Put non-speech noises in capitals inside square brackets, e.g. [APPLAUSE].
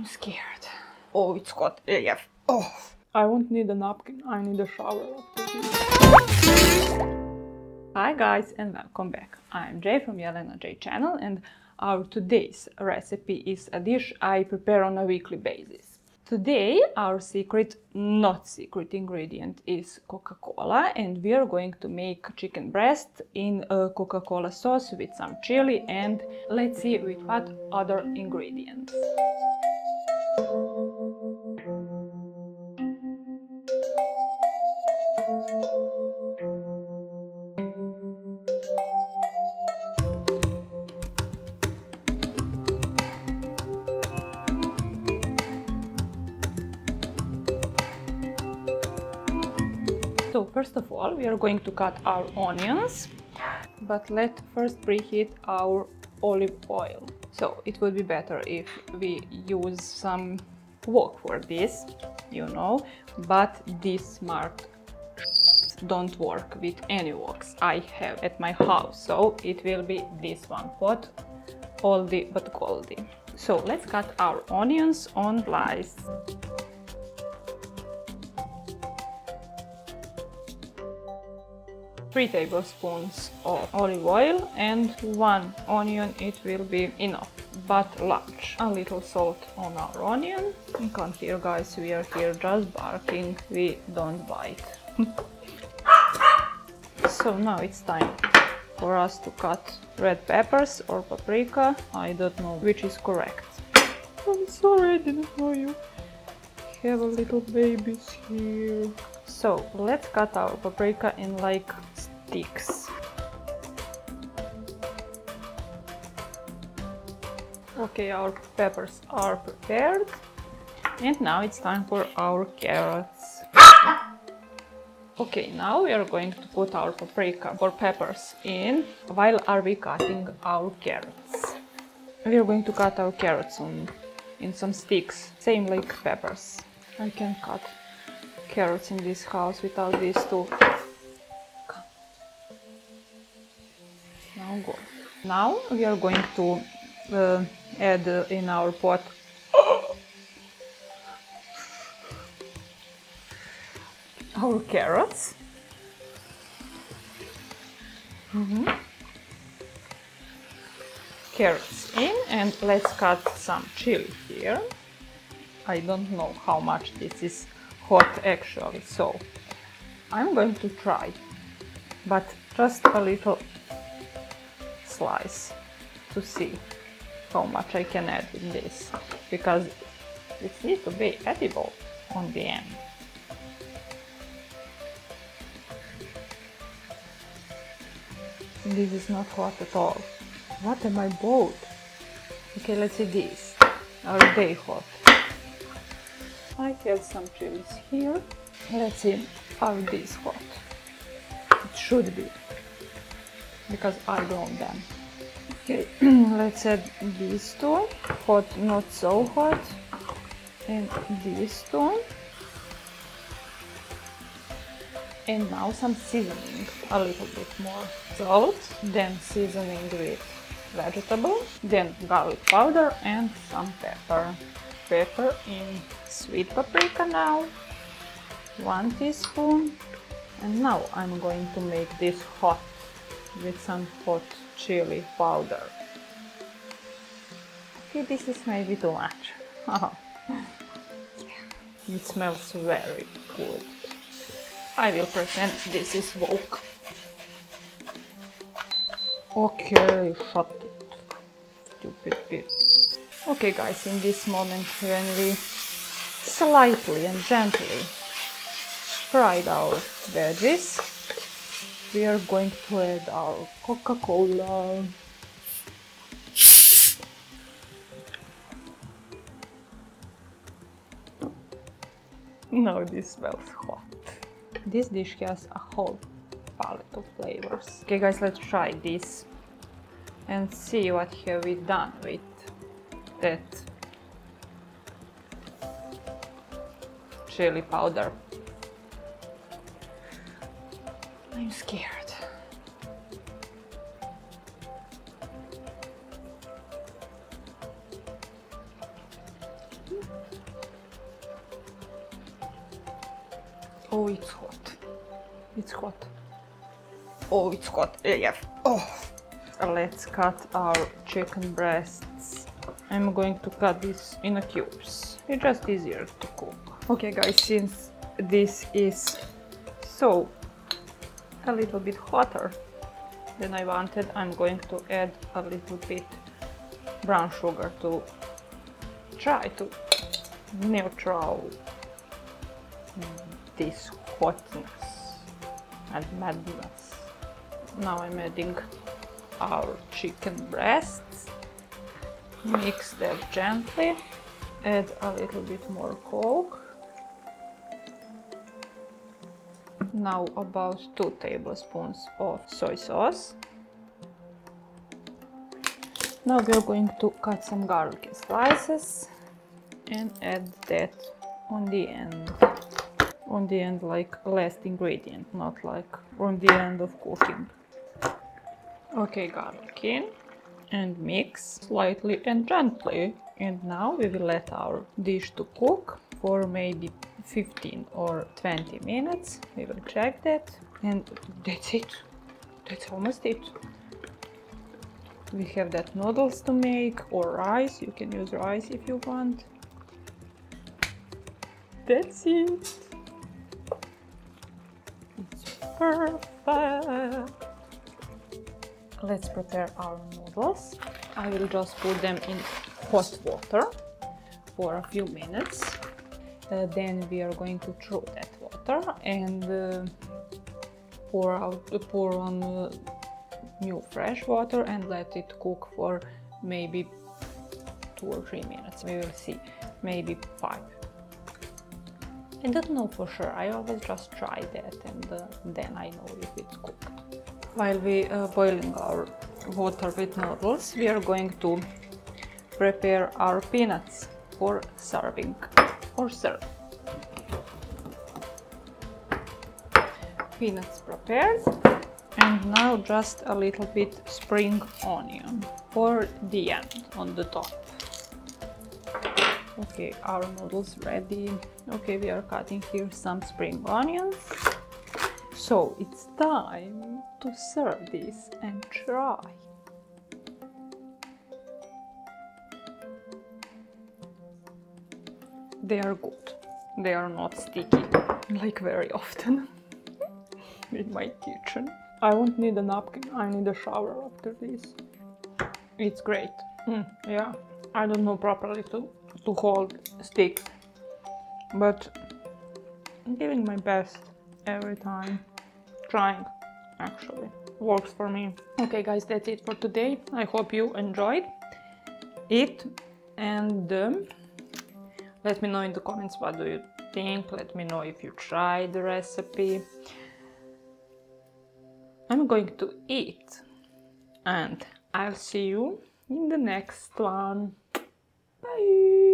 I'm scared. Oh, it's hot AF. Oh. I won't need a napkin, I need a shower. Hi guys and welcome back. I'm Jay from Yelena J channel and our today's recipe is a dish I prepare on a weekly basis. Today our secret, not secret ingredient is Coca-Cola and we are going to make chicken breast in a Coca-Cola sauce with some chili and let's see with what other ingredients. So first of all we are going to cut our onions but let's first preheat our olive oil. So it would be better if we use some wok for this, you know, but these smart don't work with any woks I have at my house. So it will be this one, pot oldie but goldie. So let's cut our onions on slice. 3 tablespoons of olive oil and 1 onion it will be enough but large. A little salt on our onion. You can't hear guys. We are here just barking. We don't bite. [LAUGHS] So now it's time for us to cut red peppers or paprika. I don't know which is correct. I'm sorry i didn't know you. Have a little babies here. So let's cut our paprika in like sticks. Okay, our peppers are prepared. And now it's time for our carrots. Okay, now we are going to put our paprika or peppers in while are we cutting our carrots. We are going to cut our carrots on, in some sticks, same like peppers. I can cut carrots in this house without these two. Now go. Now we are going to uh, add in our pot [GASPS] our carrots. Mm -hmm. Carrots in and let's cut some chili here. I don't know how much this is hot actually so I'm going to try but just a little slice to see how much I can add in this because it needs to be edible on the end. This is not hot at all. What am I both? Okay, let's see this. Are they hot? I have some chilies here. Let's see how this hot. It should be because I grown them. Okay, let's add these two. Hot, not so hot. And these two. And now some seasoning, a little bit more salt, then seasoning with vegetable, then garlic powder and some pepper pepper in sweet paprika now, one teaspoon. And now I'm going to make this hot with some hot chili powder. Okay, this is maybe too much. [LAUGHS] it smells very good. I will pretend this is wok. Okay, shut it. Stupid bitch. Okay guys, in this moment when we slightly and gently fried our veggies, we are going to add our Coca-Cola. Now this smells hot. This dish has a whole palette of flavors. Okay guys, let's try this and see what have we done with that chili powder. I'm scared. Oh, it's hot. It's hot. Oh, it's hot. Yeah. Oh. Let's cut our chicken breasts. I'm going to cut this in cubes. It's just easier to cook. Okay guys, since this is so a little bit hotter than I wanted, I'm going to add a little bit brown sugar to try to neutral this hotness and madness. Now I'm adding our chicken breasts. Mix that gently. Add a little bit more coke. Now about 2 tablespoons of soy sauce. Now we are going to cut some garlic slices and add that on the end. On the end like last ingredient, not like on the end of cooking. Okay, garlic in and mix slightly and gently. And now we will let our dish to cook for maybe 15 or 20 minutes. We will check that and that's it. That's almost it. We have that noodles to make or rice. You can use rice if you want. That's it. It's perfect. Let's prepare our noodles. I will just put them in hot water for a few minutes. Then we are going to throw that water and uh, pour out pour on uh, new fresh water and let it cook for maybe two or three minutes. We will see, maybe five. I don't know for sure. I always just try that and uh, then I know if it's cooked. While we uh, boiling our water with noodles, we are going to prepare our peanuts for serving or serve. Peanuts prepared and now just a little bit spring onion for the end on the top. Okay, our noodles ready. Okay, we are cutting here some spring onions. So it's time to serve this and try. They are good. They are not sticky, like very often [LAUGHS] in my kitchen. I won't need a napkin, I need a shower after this. It's great. Mm, yeah, I don't know properly to, to hold stick, but I'm giving my best every time. Trying, actually. Works for me. Okay guys, that's it for today. I hope you enjoyed it and um, let me know in the comments what do you think. Let me know if you tried the recipe. I'm going to eat and I'll see you in the next one. Bye!